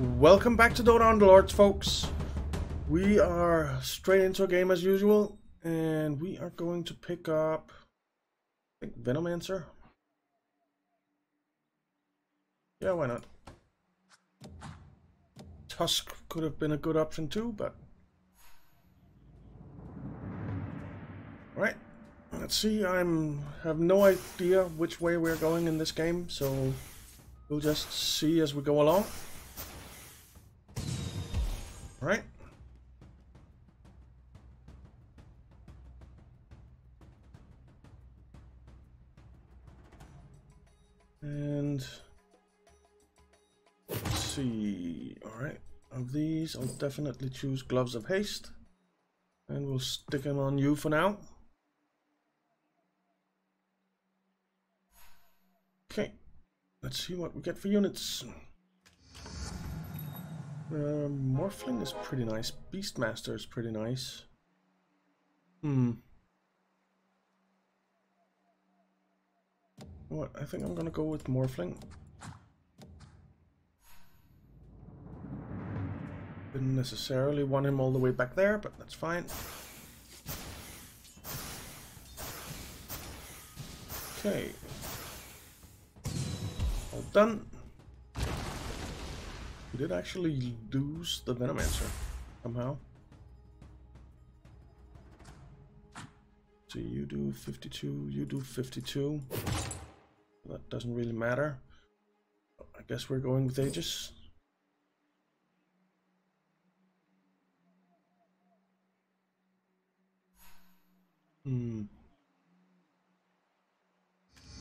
Welcome back to Dota Underlords, folks. We are straight into a game as usual, and we are going to pick up, I think, Venomancer. Yeah, why not? Tusk could have been a good option too, but... Alright, let's see, I'm have no idea which way we're going in this game, so we'll just see as we go along. Right. And let's see. All right. Of these, I'll definitely choose Gloves of Haste. And we'll stick them on you for now. Okay. Let's see what we get for units. Uh, Morphling is pretty nice. Beastmaster is pretty nice. Hmm. What? I think I'm gonna go with Morphling. Didn't necessarily want him all the way back there, but that's fine. Okay. All done. Did actually lose the Venomancer somehow. So you do 52, you do 52. That doesn't really matter. I guess we're going with Aegis. Hmm.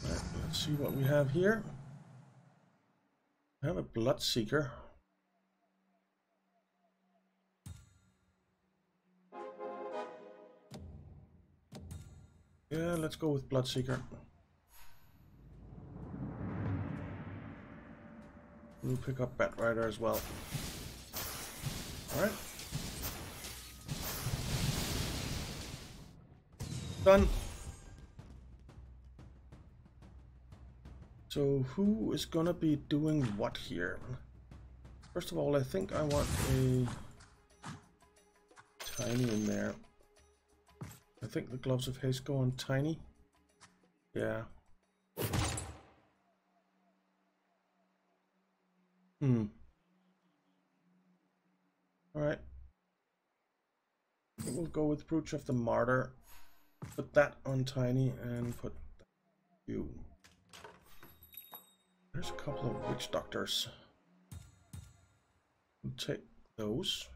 Right, let's see what we have here. We have a Bloodseeker. Yeah, let's go with Bloodseeker. We'll pick up Batrider as well. Alright. Done. So who is gonna be doing what here? First of all, I think I want a tiny in there. Think the gloves of haste go on tiny. Yeah. Hmm. Alright. We'll go with Brooch of the Martyr. Put that on tiny and put you. There's a couple of witch doctors. We'll take those.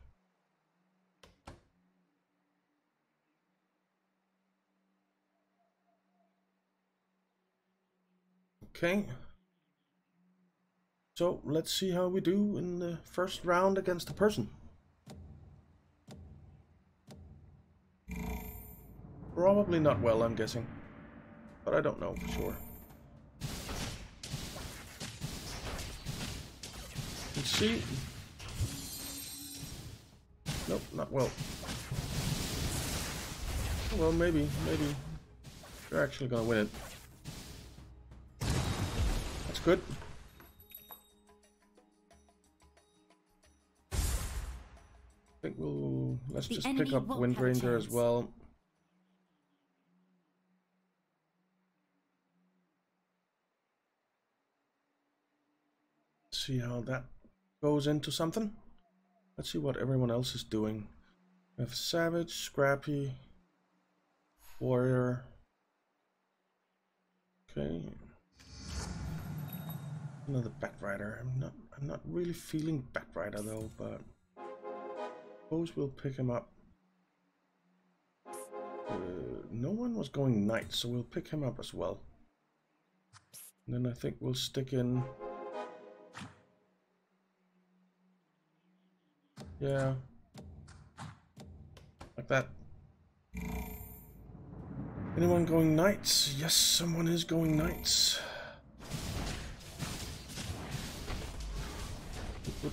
Okay. So let's see how we do in the first round against the person. Probably not well, I'm guessing. But I don't know for sure. Let's see. Nope, not well. Well, maybe, maybe. They're actually gonna win it. Good. I think we'll let's the just pick up Windranger as well. See how that goes into something. Let's see what everyone else is doing. We have Savage, Scrappy, Warrior. Okay, Another Batrider. I'm not I'm not really feeling Batrider though, but suppose we'll pick him up. Uh, no one was going knight, so we'll pick him up as well. And then I think we'll stick in Yeah. Like that. Anyone going knights? Yes, someone is going knights.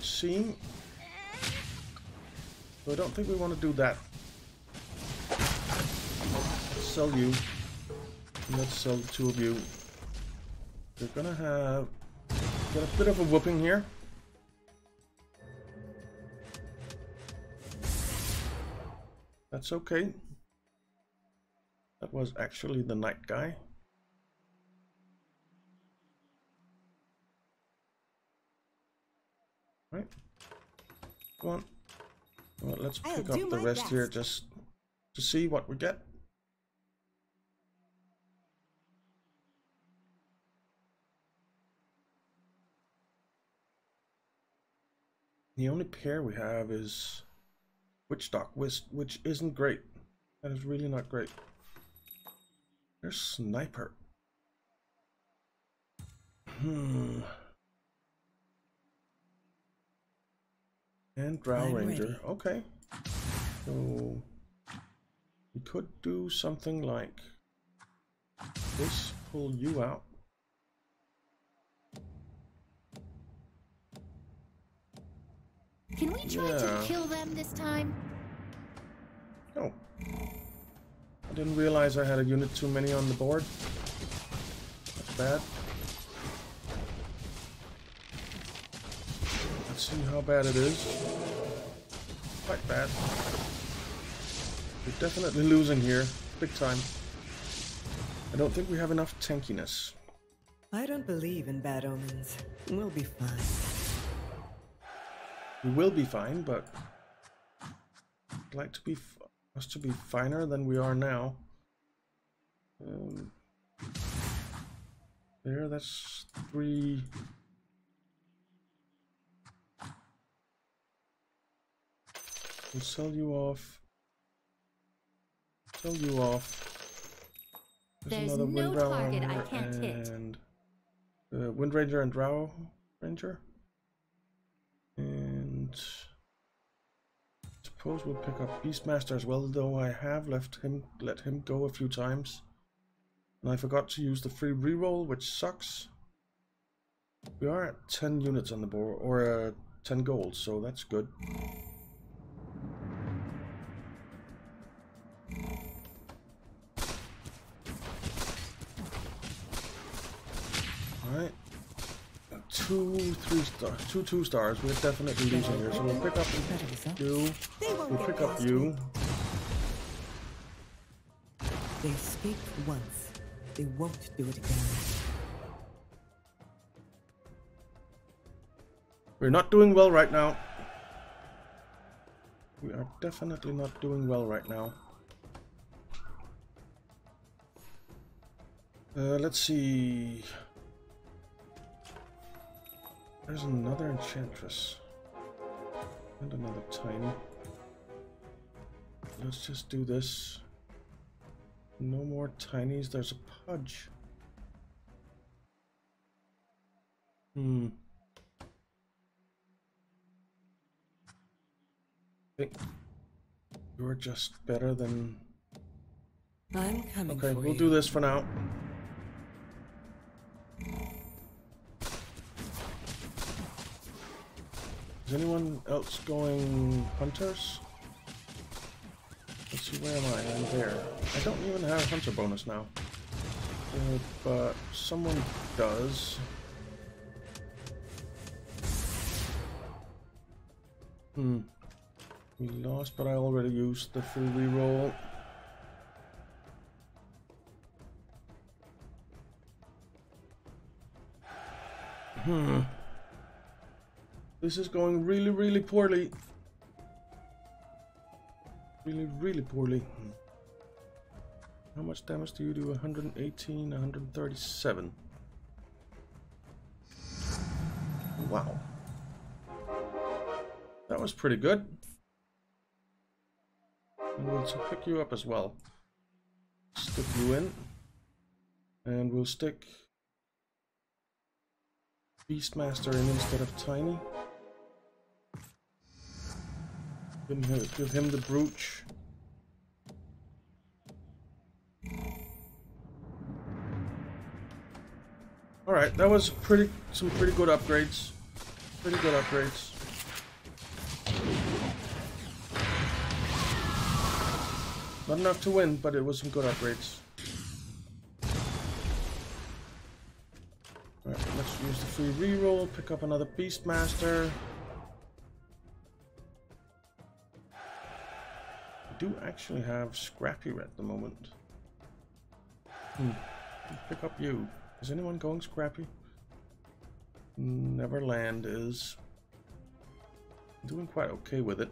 would seem. I don't think we want to do that. Let's sell you. Let's sell the two of you. They're gonna have got a bit of a whooping here. That's okay. That was actually the night guy. Go on. Well, let's pick I'll up the rest best. here just to see what we get. The only pair we have is Witch Dock, which, which isn't great. That is really not great. There's Sniper. Hmm. And Drow I'm Ranger. Ready. Okay. So we could do something like this, pull you out. Can we try yeah. to kill them this time? Oh. I didn't realize I had a unit too many on the board. That's bad. Let's see how bad it is. Quite bad. We're definitely losing here. Big time. I don't think we have enough tankiness. I don't believe in bad omens. We'll be fine. We will be fine, but I'd like to be us to be finer than we are now. Um, there, that's three. We'll sell you off. Sell you off. There's, There's another no Wind target I can't and, hit. Uh, Wind Ranger and Drow Ranger. And suppose we'll pick up Beastmaster as well, though I have left him let him go a few times. And I forgot to use the free reroll, which sucks. We are at 10 units on the board, or uh, 10 gold, so that's good. Two three stars, two two stars. We're definitely losing here, so we'll pick up you. We'll pick up you. They speak once, they won't do it again. We're not doing well right now. We are definitely not doing well right now. Uh, let's see. There's another enchantress. And another tiny. Let's just do this. No more tinies. There's a pudge. Hmm. You're just better than... I'm coming Okay, we'll you. do this for now. Is anyone else going hunters? Let's see, where am I? I'm there. I don't even have hunter bonus now. Uh, but someone does. Hmm. We lost, but I already used the free reroll. Hmm. This is going really, really poorly. Really, really poorly. How much damage do you do? 118, 137. Wow. That was pretty good. And we'll pick you up as well. Stick you in. And we'll stick Beastmaster in instead of Tiny. Give him, the brooch. Alright, that was pretty some pretty good upgrades. Pretty good upgrades. Not enough to win, but it was some good upgrades. Alright, let's use the free reroll, pick up another Beastmaster. Do actually have Scrappy at the moment. Hmm. Pick up you. Is anyone going Scrappy? Neverland is doing quite okay with it.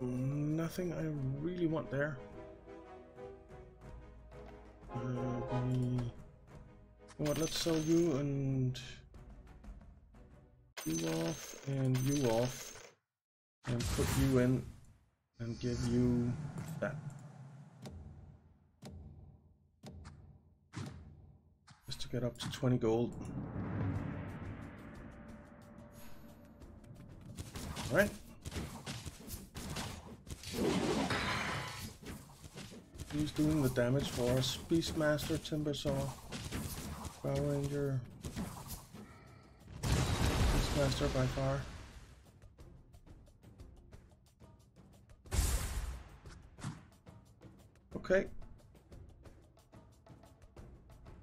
Nothing I really want there. Uh, we... What, let's sell you and you off and you off and put you in and give you that. Just to get up to 20 gold. Alright. Who's doing the damage for us? Beastmaster, Timbersaw, Bow Ranger, Beastmaster by far. Okay.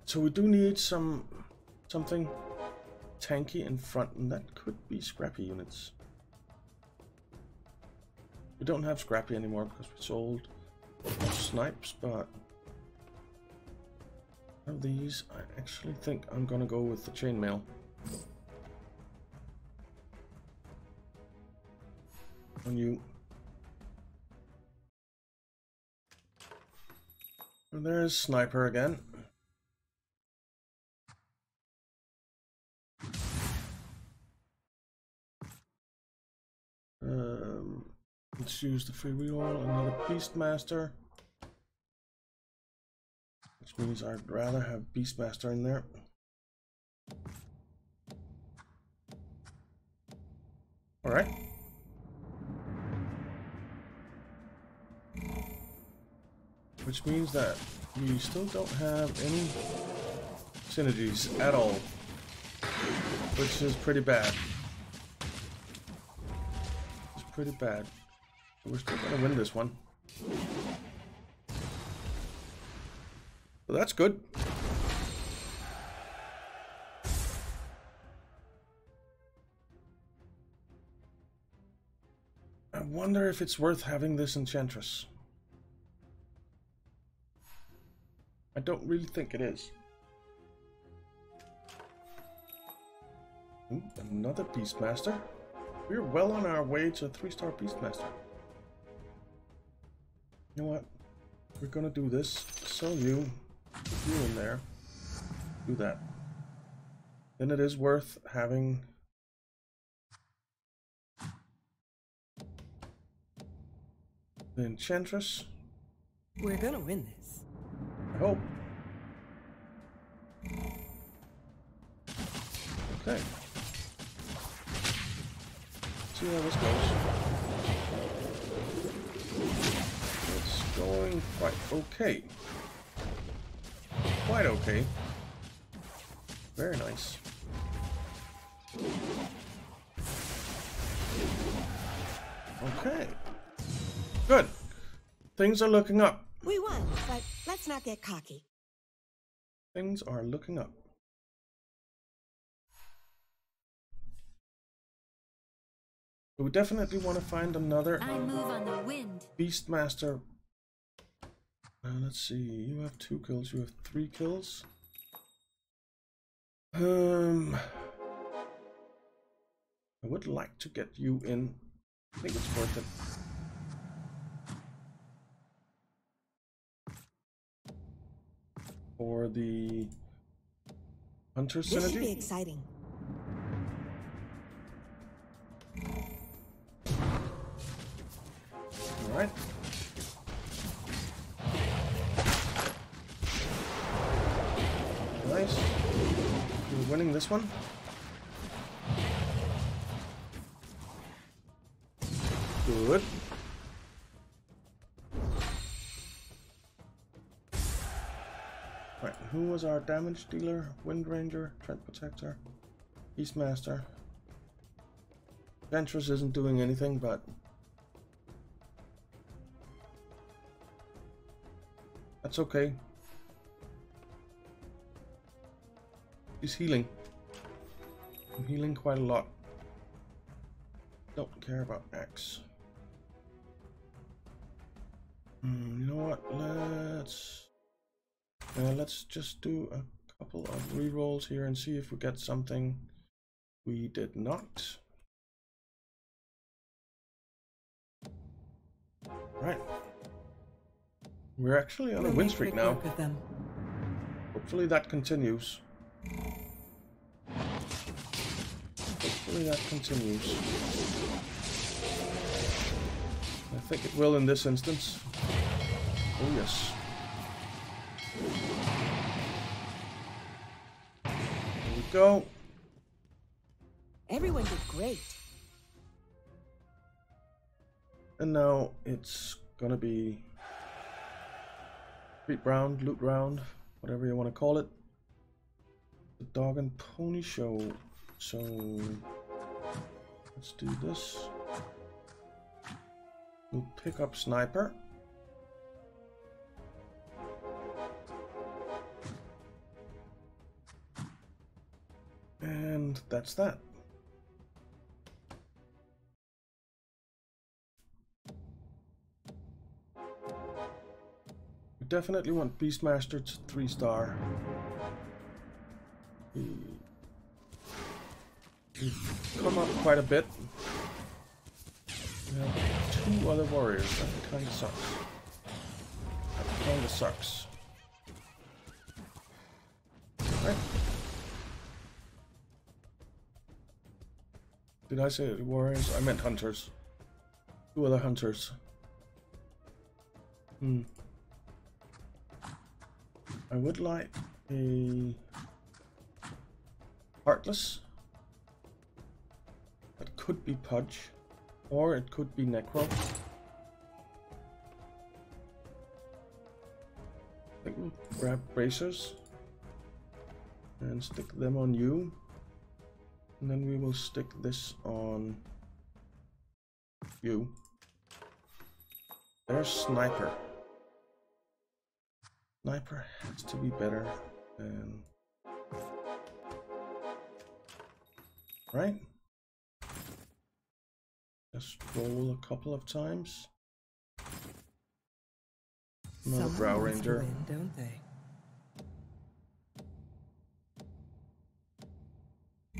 So we do need some something tanky in front, and that could be scrappy units. We don't have Scrappy anymore because we sold snipes, but of these, I actually think I'm gonna go with the chainmail. On you. There's Sniper again. Um, Let's use the free reroll, another Beastmaster. Which means I'd rather have Beastmaster in there. Alright. Which means that we still don't have any synergies at all. Which is pretty bad. It's pretty bad. We're still gonna win this one. So that's good. I wonder if it's worth having this Enchantress. I don't really think it is. Ooh, another Beastmaster. We're well on our way to a three-star Beastmaster. You know what? We're gonna do this. Sell you. Put you in there. Do that. Then it is worth having the Enchantress. We're gonna win this. I hope. Okay. See how this goes. It's going quite okay. Quite okay. Very nice. Okay. Good. Things are looking up. We won, but let's not get cocky. Things are looking up. We definitely want to find another I move on the wind. Beastmaster uh, let's see. You have two kills. You have three kills. Um, I would like to get you in. I think it's worth it. For the hunter synergy. This should be exciting. All right. Nice. We're winning this one. Good. Who was our damage dealer? Windranger, Treant Protector, Beastmaster. Ventress isn't doing anything, but that's okay. He's healing. I'm healing quite a lot. Don't care about X. Mm, you know what? Let's uh, let's just do a couple of rerolls here and see if we get something we did not. Right. We're actually on a win streak now. Hopefully that continues. Hopefully that continues. I think it will in this instance. Oh yes. Go. Everyone did great. And now it's gonna be Street round, loot round, whatever you want to call it. The dog and pony show. So let's do this. We'll pick up sniper. And that's that. We definitely want Beastmaster to 3 star. We, we've come up quite a bit. We have two other warriors, that kinda sucks. That kinda sucks. Did I say warriors? I meant hunters. Two other hunters. Hmm. I would like a Heartless. That could be Pudge. Or it could be Necro. I think we'll grab bracers and stick them on you. And then we will stick this on you. There's Sniper. Sniper has to be better than... Right? Just roll a couple of times. Another Drow Ranger. Win, don't they?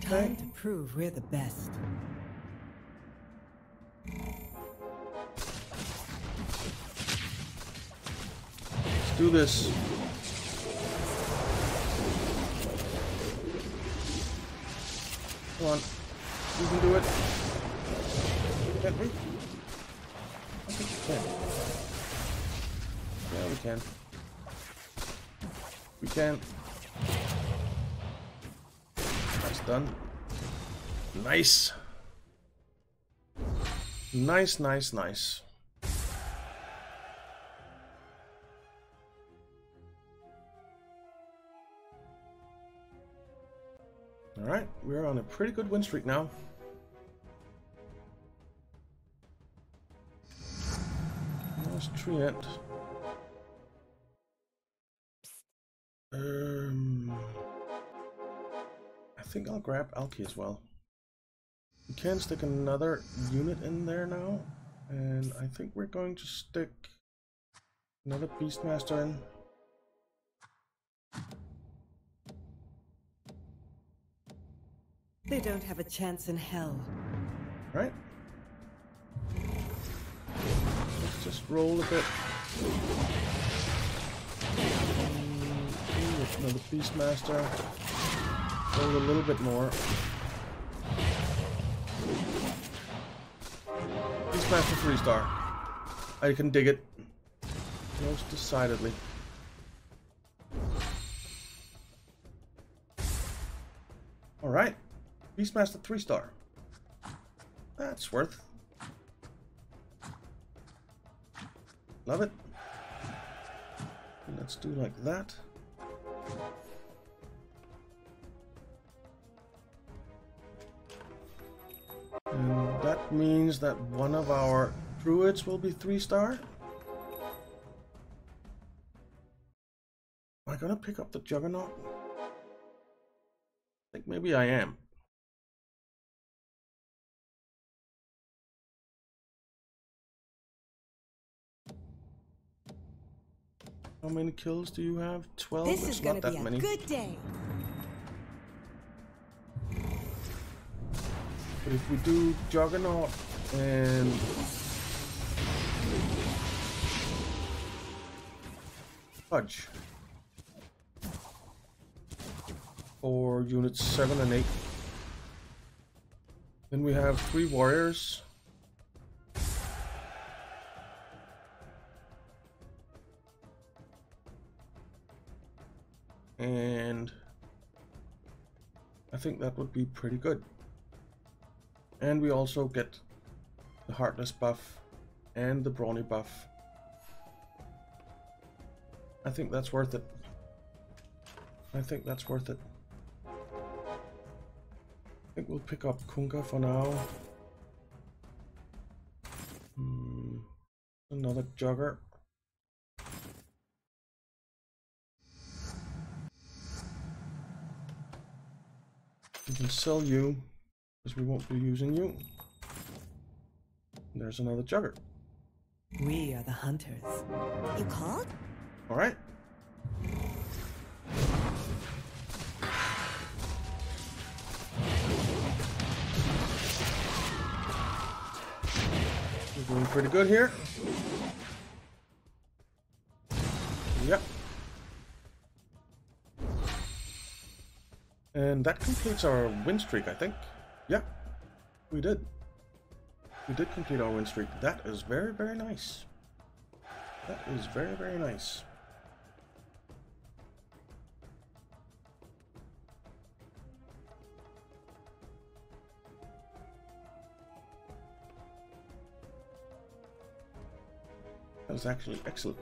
Time to prove we're the best. Let's do this. Come on. You can do it. Can't we? I think we can. Yeah, we can. We can. That's done. Nice. Nice, nice, nice. Alright, we're on a pretty good win streak now. Let's Treant. Um, I think I'll grab Alki as well. We can stick another unit in there now, and I think we're going to stick another Beastmaster in. They don't have a chance in hell. Right? Let's just roll a bit. Another Beastmaster. A little bit more. Beastmaster 3 star. I can dig it. Most decidedly. Alright. Beastmaster 3 star. That's worth. Love it. Let's do like that. means that one of our druids will be three star. Am I gonna pick up the juggernaut? I think maybe I am. How many kills do you have? Twelve. This it's is gonna be a many. good day. But if we do Juggernaut and Pudge for units 7 and 8, then we have three warriors. And I think that would be pretty good. And we also get the heartless buff and the brawny buff. I think that's worth it. I think that's worth it. I think we'll pick up Kunkka for now. Hmm, another jogger. We can sell you because we won't be using you. There's another jugger. We are the hunters. You called? All right. We're doing pretty good here. Yep. And that completes our win streak, I think. Yeah, we did. We did complete our win streak. That is very, very nice. That is very, very nice. That was actually excellent.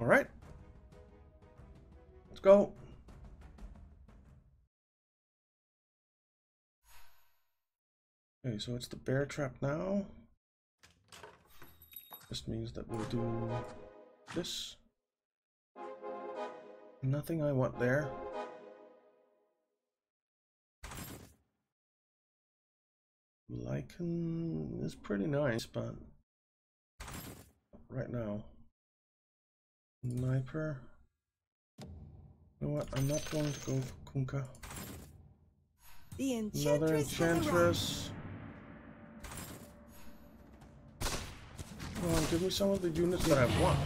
All right. Let's go. Okay, so it's the bear trap now. This means that we'll do this. Nothing I want there. Lycan is pretty nice, but right now. Sniper. You know what? I'm not going to go for Kunkka. The Another enchantress. Come on, give me some of the units that I want.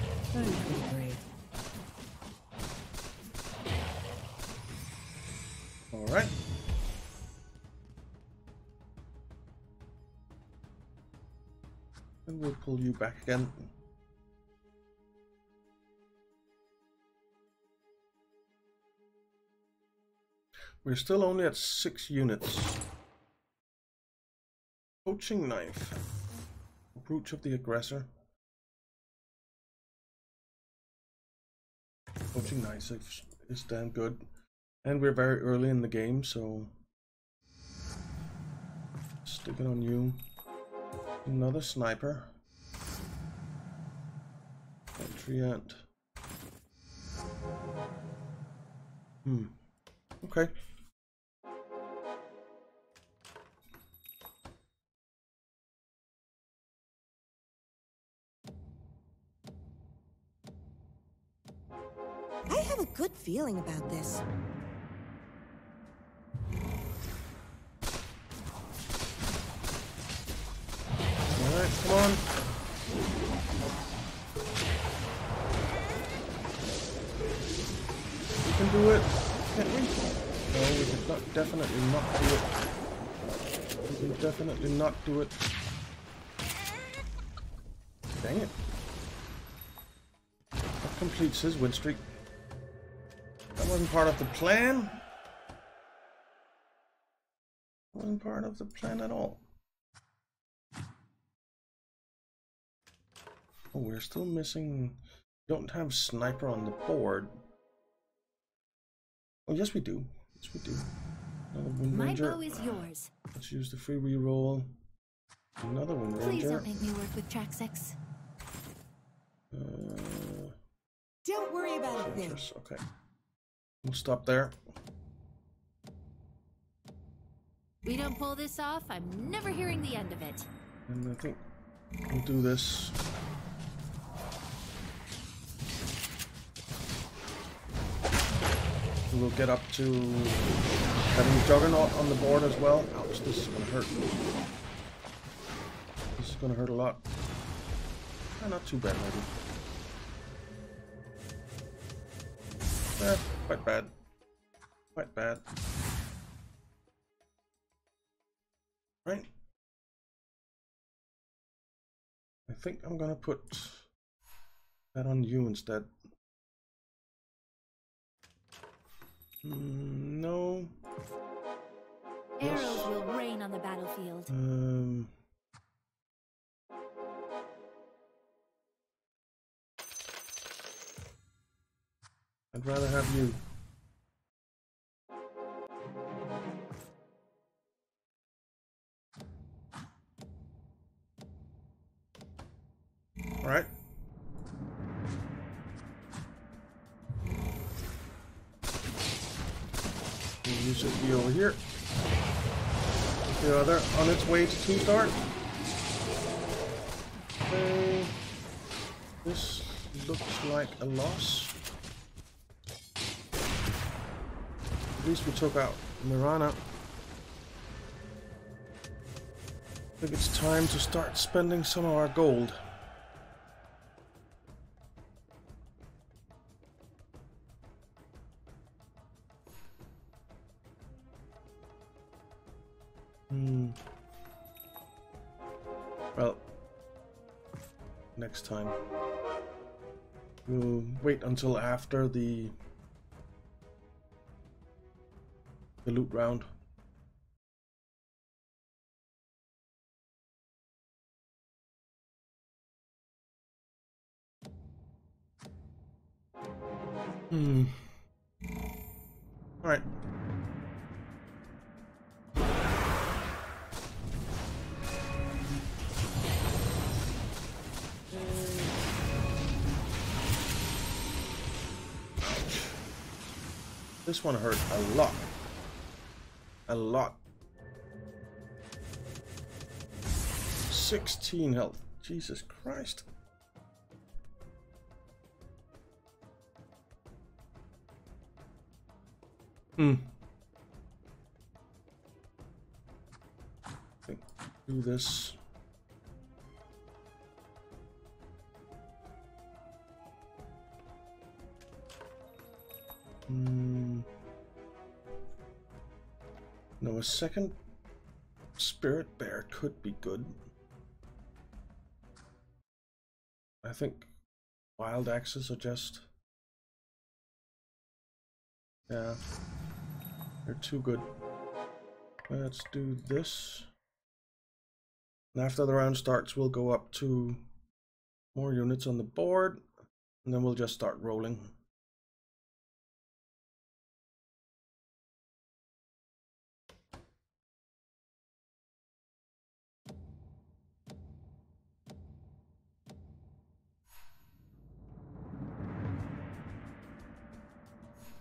Alright. And we'll pull you back again. We're still only at six units. Poaching knife. Brooch of the aggressor. Poaching knife is, is damn good. And we're very early in the game, so stick it on you. Another sniper. Entry ant. Hmm. Okay. Good feeling about this. Alright, come on. We can do it. Can't we? No, we can not, definitely not do it. We can definitely not do it. Dang it. That completes his win streak. That wasn't part of the plan. Wasn't part of the plan at all. Oh, we're still missing. Don't have sniper on the board. Oh, yes, we do. Yes, we do. Another Wind My Ranger. bow is yours. Let's use the free reroll. Another Wind Please Ranger. don't make me work with track six. Uh, Don't worry about it. thing. Okay. We'll stop there. We don't pull this off, I'm never hearing the end of it. And I think we'll do this. We'll get up to having Juggernaut on the board as well. Ouch, this is gonna hurt. This is gonna hurt a lot. Not too bad, maybe. Eh, quite bad. Quite bad. Right. I think I'm gonna put that on you instead. Mm, no. Arrows will rain on the battlefield. Um. I'd rather have you. All right. Use it be over here. The other on its way to two star. Okay. This looks like a loss. At least we took out Mirana. I think it's time to start spending some of our gold. Hmm. Well, next time. We'll wait until after the the loot round. Hmm. All right. This one hurt a lot. A lot. 16 health. Jesus Christ. Hmm. Think do this. Hmm. No, a second spirit bear could be good. I think wild axes are just yeah, they're too good. Let's do this. And after the round starts, we'll go up to more units on the board, and then we'll just start rolling.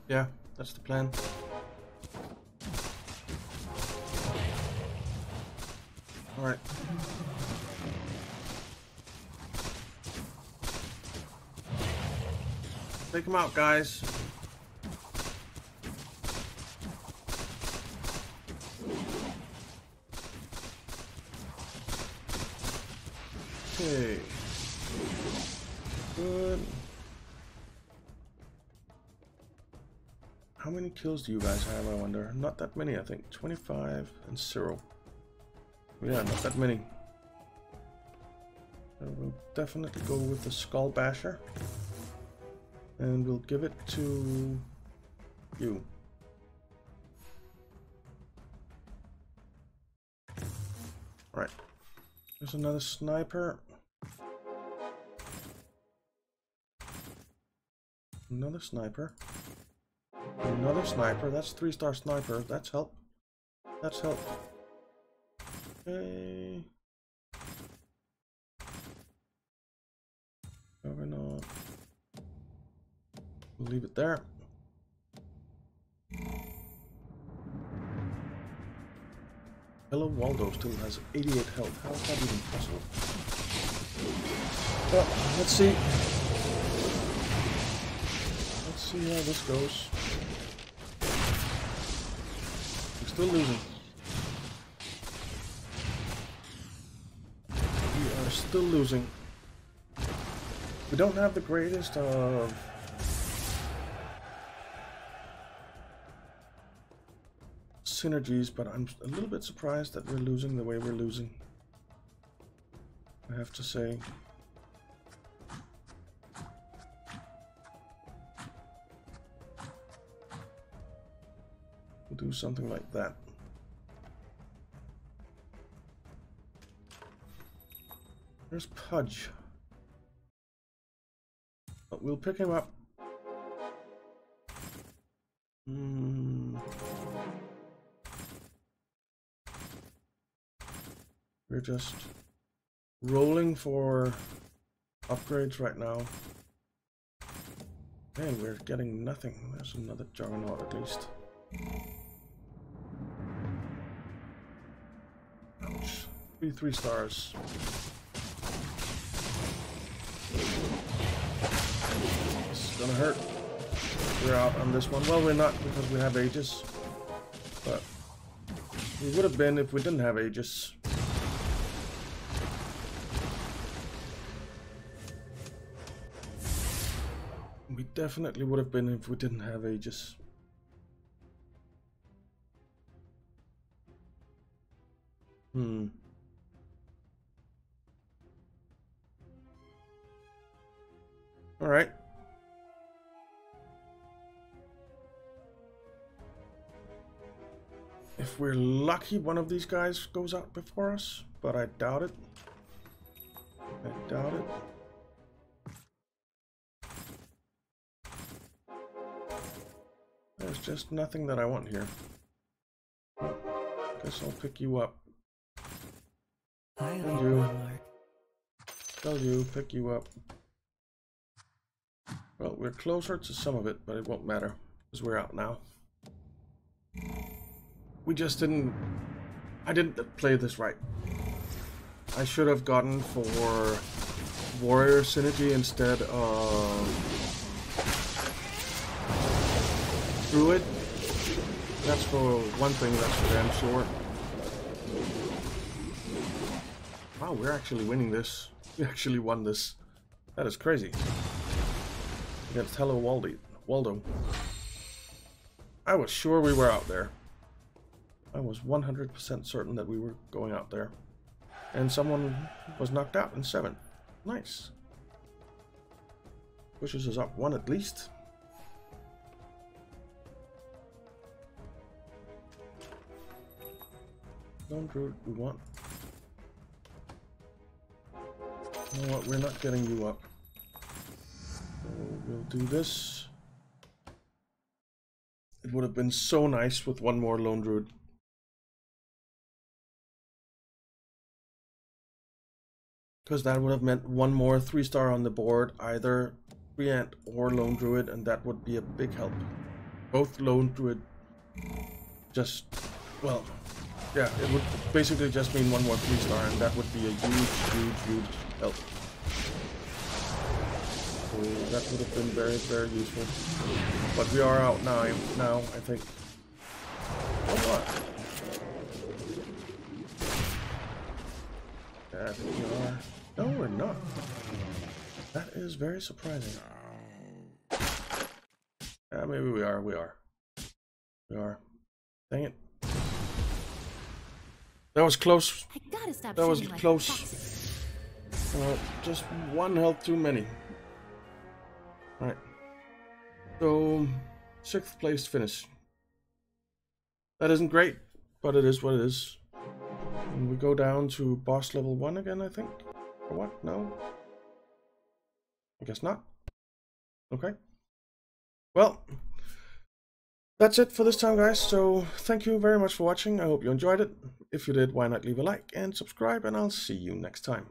Yeah, that's the plan. Alright. Take them out, guys. Okay. Good. Many kills do you guys have, I wonder? Not that many, I think. 25 and 0. Yeah, not that many. So we'll definitely go with the Skull Basher. And we'll give it to you. Alright. There's another sniper. Another sniper. Another sniper. That's three star sniper. That's help. That's help. Okay. We'll leave it there. Hello Waldo still has 88 health. How is that even possible? Well, let's see. Let's see how this goes. Still losing. We are still losing. We don't have the greatest of synergies, but I'm a little bit surprised that we're losing the way we're losing. I have to say. Something like that. There's Pudge. But we'll pick him up. Hmm. We're just rolling for upgrades right now. And we're getting nothing. There's another juggernaut at least. Three three stars. Is gonna hurt. We're out on this one. Well, we're not because we have Aegis. But we would have been if we didn't have Aegis. We definitely would have been if we didn't have Aegis. Hmm. All right. If we're lucky, one of these guys goes out before us, but I doubt it. I doubt it. There's just nothing that I want here. Guess I'll pick you up. I And owe you. one mark. Tell you, pick you up. Well, we're closer to some of it, but it won't matter, because we're out now. We just didn't... I didn't play this right. I should have gotten for Warrior Synergy instead of Druid. That's for one thing, that's for damn sure. Wow, we're actually winning this. We actually won this. That is crazy. Against Hello Waldo. I was sure we were out there. I was 100% certain that we were going out there. And someone was knocked out in 7. Nice. Pushes us up one at least. Don't do we want. You know what? We're not getting you up. We'll do this. It would have been so nice with one more lone druid. Because that would have meant one more three star on the board, either Treant or Lone Druid, and that would be a big help. Both Lone Druid just, well, yeah, it would basically just mean one more three star, and that would be a huge, huge, huge help. So that would have been very, very useful. But we are out now, now I think. Oh, what? That we are. No, we're not. That is very surprising. Yeah, maybe we are. We are. We are. Dang it. That was close. I gotta stop That was like close. Uh, just one health too many. Right. So, sixth place finish. That isn't great, but it is what it is. And we go down to boss level 1 again, I think? Or what? No? I guess not. Okay. Well, that's it for this time, guys. So, thank you very much for watching. I hope you enjoyed it. If you did, why not leave a like and subscribe, and I'll see you next time.